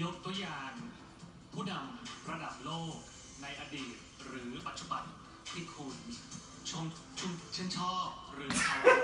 ยกตัวอย่างผู้นำระดับโลกในอดีตหรือปัจจุบันที่คุณชมชมชื่นชอบหรือเคา